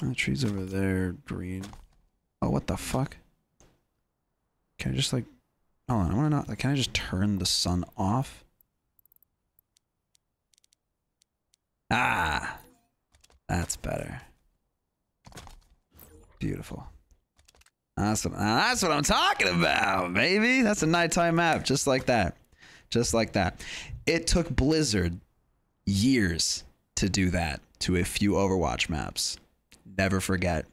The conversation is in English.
The trees over there, green. Oh, what the fuck? Can I just like, hold on, I wanna not, like, can I just turn the sun off? Ah, that's better. Beautiful. That's what, that's what I'm talking about, baby. That's a nighttime map, just like that. Just like that. It took Blizzard years to do that to a few Overwatch maps. Never forget.